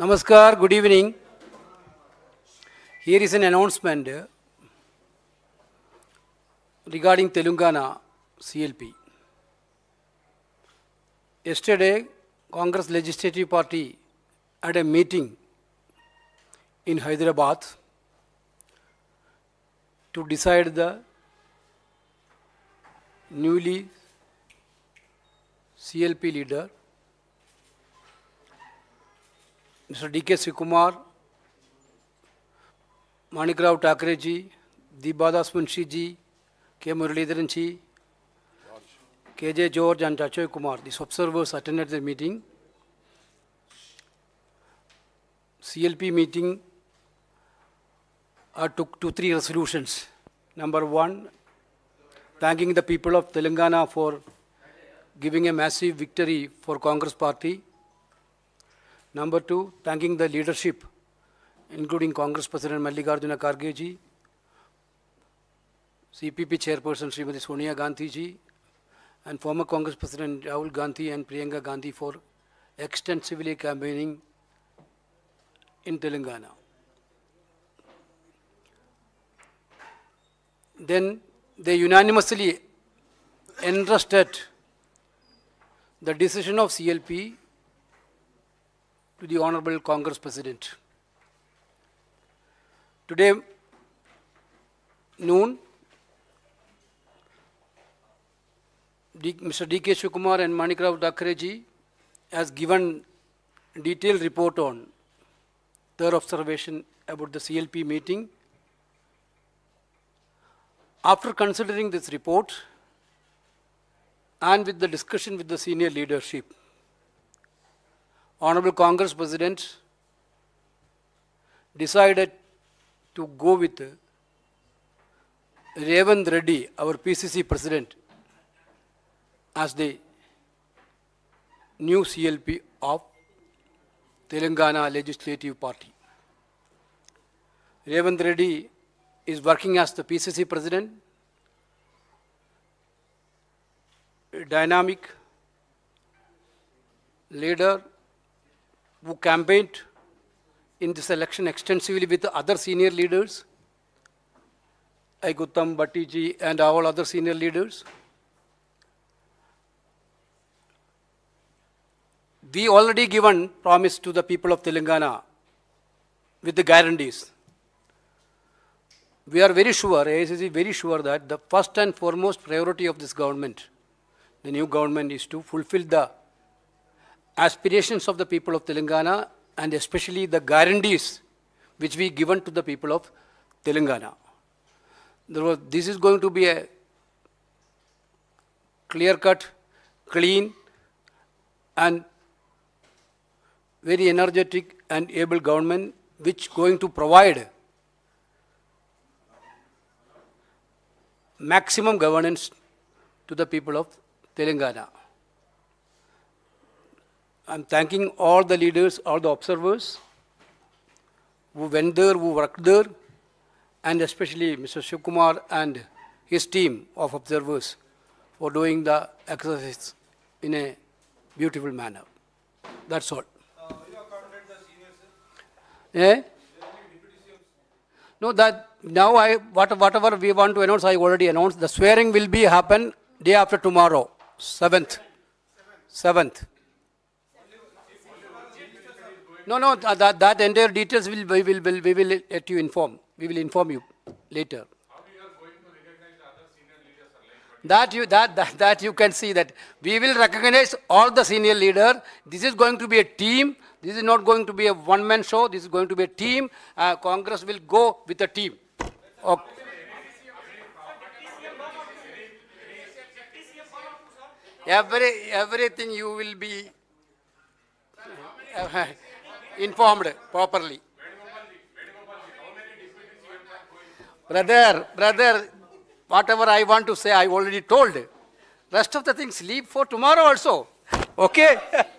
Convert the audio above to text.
Namaskar, good evening. Here is an announcement regarding Telangana CLP. Yesterday, Congress Legislative Party had a meeting in Hyderabad to decide the newly CLP leader, Mr. D.K. Shivakumar, Manikrao Thakreji, Deepa Das Munshiji, K. Muralidharanji, K.J. George and Ajoy Kumar. These observers attended the meeting. CLP meeting uh, took two, three resolutions. Number one, thanking the people of Telangana for giving a massive victory for Congress party. Number two, thanking the leadership, including Congress President Mallikarjuna Kharge ji, CPP Chairperson Srimati Sonia Gandhi ji, and former Congress President Rahul Gandhi and Priyanka Gandhi for extensively campaigning in Telangana. Then they unanimously entrusted the decision of CLP to the Honorable Congress President. Today, noon, D, Mr. D.K. Shivakumar and Manikrao Thakreji has given detailed report on their observation about the CLP meeting. After considering this report and with the discussion with the senior leadership, Honorable Congress President decided to go with Revanth Reddy, our PCC President, as the new CLP of Telangana Legislative Party. Revanth Reddy is working as the PCC President, dynamic leader who campaigned in this election extensively with other senior leaders, like Uttam Bhattiji and all other senior leaders. We already given promise to the people of Telangana with the guarantees. We are very sure, AICC is very sure that the first and foremost priority of this government, the new government, is to fulfill the aspirations of the people of Telangana and especially the guarantees which we given to the people of Telangana. Was, this is going to be a clear cut, clean, and very energetic and able government which going to provide maximum governance to the people of Telangana. I'm thanking all the leaders, all the observers who went there, who worked there, and especially Mr. Shivkumar and his team of observers for doing the exercise in a beautiful manner. That's all. Eh? No, that now I what, whatever we want to announce, I already announced. The swearing will be happen day after tomorrow, seventh, seventh. No, no, that, that entire details will, we will, will, we will let you inform. We will inform you later. That you, that, that, that you can see that we will recognize all the senior leader. This is going to be a team. This is not going to be a one-man show. This is going to be a team. Uh, Congress will go with a team. Okay. Every, everything you will be uh, informed properly. Brother, brother, whatever I want to say, I already told. Rest of the things leave for tomorrow also. Okay?